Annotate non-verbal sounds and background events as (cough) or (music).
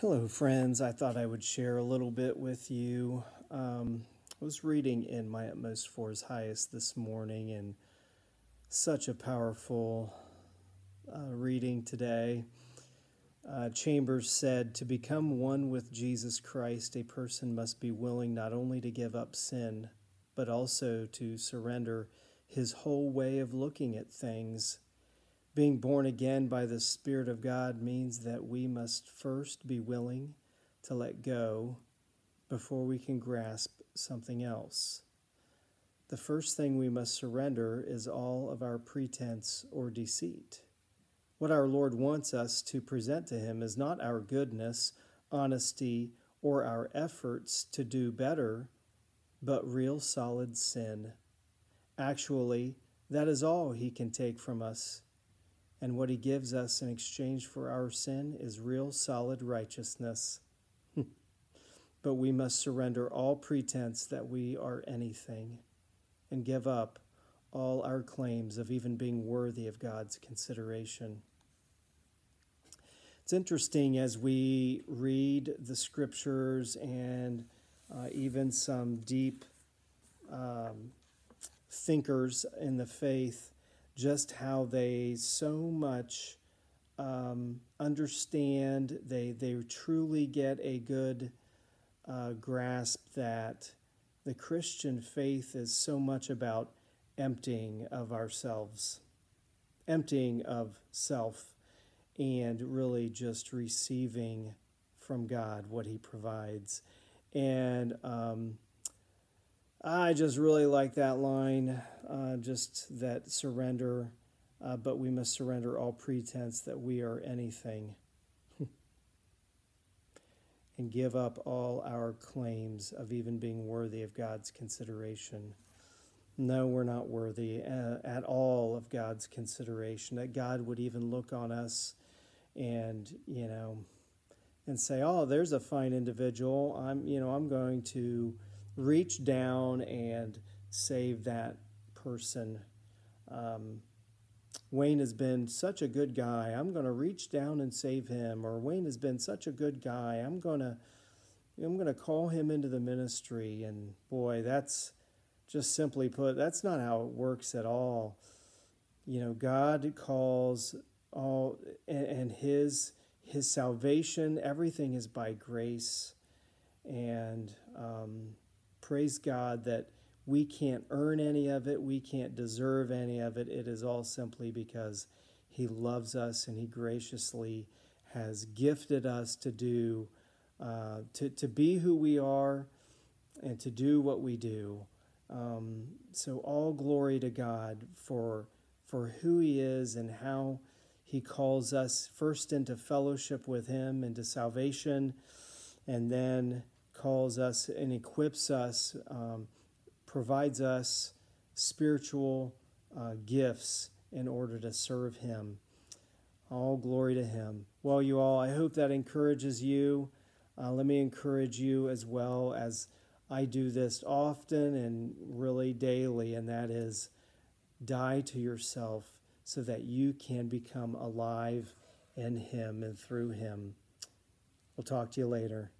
Hello, friends. I thought I would share a little bit with you. Um, I was reading in My Utmost for His Highest this morning, and such a powerful uh, reading today. Uh, Chambers said, To become one with Jesus Christ, a person must be willing not only to give up sin, but also to surrender his whole way of looking at things being born again by the Spirit of God means that we must first be willing to let go before we can grasp something else. The first thing we must surrender is all of our pretense or deceit. What our Lord wants us to present to Him is not our goodness, honesty, or our efforts to do better, but real solid sin. Actually, that is all He can take from us and what he gives us in exchange for our sin is real solid righteousness. (laughs) but we must surrender all pretense that we are anything and give up all our claims of even being worthy of God's consideration. It's interesting as we read the scriptures and uh, even some deep um, thinkers in the faith just how they so much um, understand, they, they truly get a good uh, grasp that the Christian faith is so much about emptying of ourselves, emptying of self, and really just receiving from God what He provides. And um, I just really like that line, uh, just that surrender, uh, but we must surrender all pretense that we are anything (laughs) and give up all our claims of even being worthy of God's consideration. No, we're not worthy uh, at all of God's consideration, that God would even look on us and, you know, and say, oh, there's a fine individual. I'm, you know, I'm going to reach down and save that person. Um, Wayne has been such a good guy. I'm going to reach down and save him. Or Wayne has been such a good guy. I'm going to I'm going to call him into the ministry. And boy, that's just simply put, that's not how it works at all. You know, God calls all and his his salvation, everything is by grace. And um, praise God that we can't earn any of it, we can't deserve any of it. It is all simply because He loves us and He graciously has gifted us to do, uh, to, to be who we are and to do what we do. Um, so all glory to God for for who He is and how He calls us first into fellowship with Him, into salvation, and then calls us and equips us, um, provides us spiritual uh, gifts in order to serve Him. All glory to Him. Well, you all, I hope that encourages you. Uh, let me encourage you as well as I do this often and really daily, and that is die to yourself so that you can become alive in Him and through Him. We'll talk to you later.